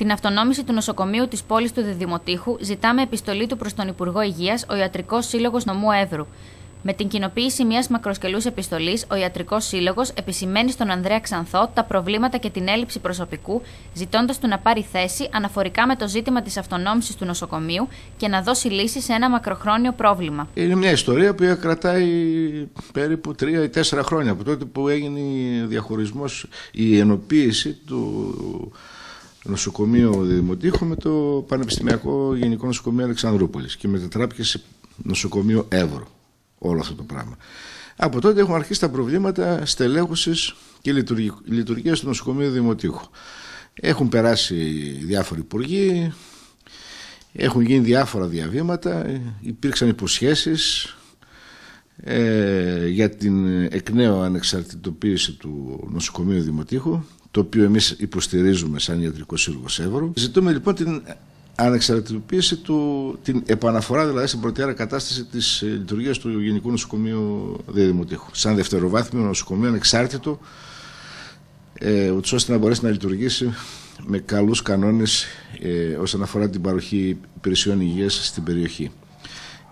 Την αυτονόμηση του νοσοκομείου της πόλης του Διδημοτήχου ζητάμε επιστολή του προς τον Υπουργό Υγείας, ο Ιατρικός Σύλλογος Νομού Εύρου. Με την κοινοποίηση μιας μακροσκελούς επιστολής, ο Ιατρικός Σύλλογος επισημαίνει στον Ανδρέα Ξανθό τα προβλήματα και την έλλειψη προσωπικού, ζητώντας του να πάρει θέση αναφορικά με το ζήτημα της αυτονόμησης του νοσοκομείου και να δώσει λύση σε ένα μακροχρόνιο πρόβλημα. Είναι μια ιστορία που κρατάει περίπου τρία ή τέσσερα χρόνια από τότε που έγινε ο διαχωρισμός, η ενοποίηση του νοσοκομείου Δημοτήχου με το Πανεπιστημιακό Γενικό Νοσοκομείο Αλεξανδρούπολης και μετατράπηκε σε νοσοκομείο Εύρο όλο αυτό το πράγμα. Από τότε έχουν αρχίσει τα προβλήματα στελέχωσης και λειτουργίας του νοσοκομείου Δημοτήχου. Έχουν περάσει διάφοροι υπουργοί, έχουν γίνει διάφορα διαβήματα, υπήρξαν υποσχέσεις ε, για την εκ νέου ανεξαρτητοποίηση του νοσοκομείου Δημοτήχου, το οποίο εμείς υποστηρίζουμε σαν Ιατρικό Σύλλογο Εύρου. Ζητούμε λοιπόν την ανεξαρτητοποίηση του, την επαναφορά δηλαδή στην πρωτιάρα κατάσταση της ε, λειτουργίας του Γενικού Νοσοκομείου Δημοτήχου. Σαν δευτεροβάθμιο νοσοκομείο ανεξάρτητο, ε, ώστε να μπορέσει να λειτουργήσει με καλούς κανόνες ε, όσον αφορά την παροχή υπηρεσιών υγείας στην περιοχή.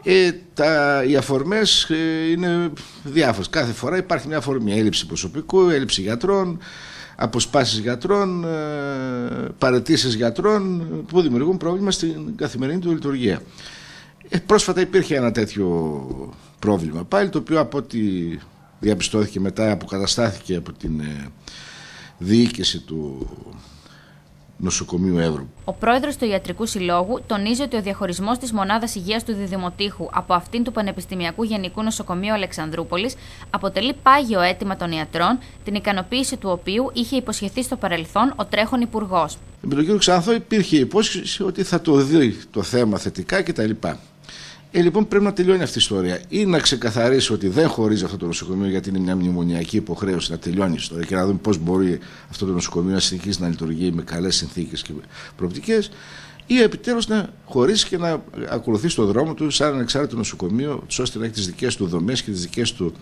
Ε, τα, οι αφορμές ε, είναι διάφορες. Κάθε φορά υπάρχει μια αφορμή. Έλλειψη προσωπικού, έλλειψη γιατρών, αποσπάσεις γιατρών, ε, παρετήσεις γιατρών που δημιουργούν πρόβλημα στην καθημερινή του λειτουργία. Ε, πρόσφατα υπήρχε ένα τέτοιο πρόβλημα πάλι το οποίο από ό,τι διαπιστώθηκε μετά αποκαταστάθηκε από την ε, διοίκηση του νοσοκομείου Εύρου. Ο πρόεδρος του Ιατρικού Συλλόγου τονίζει ότι ο διαχωρισμός της μονάδας υγείας του Διδημοτήχου από αυτήν του Πανεπιστημιακού Γενικού Νοσοκομείου Αλεξανδρούπολης αποτελεί πάγιο αίτημα των ιατρών, την ικανοποίηση του οποίου είχε υποσχεθεί στο παρελθόν ο τρέχον Υπουργός. Με τον κύριο Ξανθό υπήρχε υπόσχεση ότι θα το δει το θέμα θετικά κτλ. Ε, λοιπόν, πρέπει να τελειώνει αυτή η ιστορία. Ή να ξεκαθαρίσει ότι δεν χωρίζει αυτό το νοσοκομείο γιατί είναι μια μνημονιακή υποχρέωση να τελειώνει η ιστορία και να δούμε πώς μπορεί αυτό το νοσοκομείο να συνεχίσει να λειτουργεί με καλές συνθήκες και προοπτικές. Ή επιτέλους να χωρίσει και να ακολουθείς τον δρόμο του σαν ανεξάρτητο νοσοκομείο, ώστε να έχεις τις δικές του δομές και τις δικές του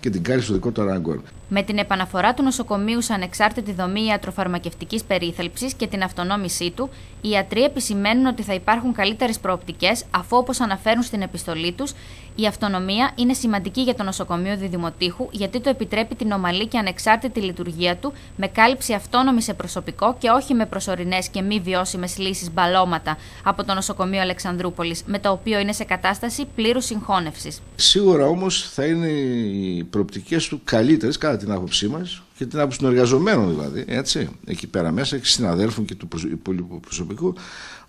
και την κάλυψη των δικών του αναγκών. Με την επαναφορά του νοσοκομείου σε ανεξάρτητη δομή ιατροφαρμακευτικής περίθαλψης και την αυτονόμησή του, οι ιατροί επισημαίνουν ότι θα υπάρχουν καλύτερες προοπτικές, αφού όπως αναφέρουν στην επιστολή τους, η αυτονομία είναι σημαντική για το νοσοκομείο Διδημοτήχου, γιατί το επιτρέπει την ομαλή και ανεξάρτητη λειτουργία του με κάλυψη αυτόνομη σε προσωπικό και όχι με προσωρινές και μη βιώσιμες λύσεις μπαλώματα από το νοσοκομείο Αλεξανδρούπολης, με το οποίο είναι σε κατάσταση πλήρους συγχώνευσης. Σίγουρα όμως θα είναι οι προοπτικές του καλύτερες, κατά την άποψή μας, και την άποψη των εργαζομένων δηλαδή, έτσι, εκεί πέρα μέσα και συναδέλφων και του υπόλοιπου προσωπικού,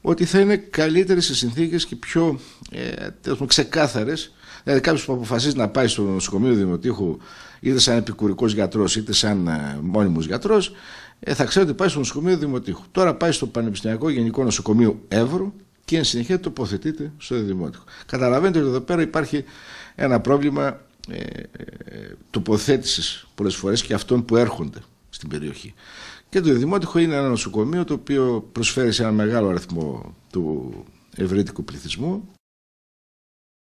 ότι θα είναι καλύτερες οι συνθήκες και πιο ε, ξεκάθαρες. Δηλαδή, κάποιος που αποφασίζει να πάει στο νοσοκομείο Δημοτήχου, είτε σαν επικουρικός γιατρός, είτε σαν ε, μόνιμος γιατρός, ε, θα ξέρει ότι πάει στο νοσοκομείο Δημοτήχου. Τώρα πάει στο Πανεπιστημιακό Γενικό Νοσοκομείο Εύρου και εν συνεχεία τοποθετείται στο Δημοτήχο. Καταλαβαίνετε ότι εδώ πέρα υπάρχει ένα πρόβλημα ε, ε, τοποθέτησης πολλές φορές και αυτών που έρχονται στην περιοχή. Και το Δημότυχο είναι ένα νοσοκομείο το οποίο προσφέρει σε ένα μεγάλο αριθμό του ευρύτικου πληθυσμού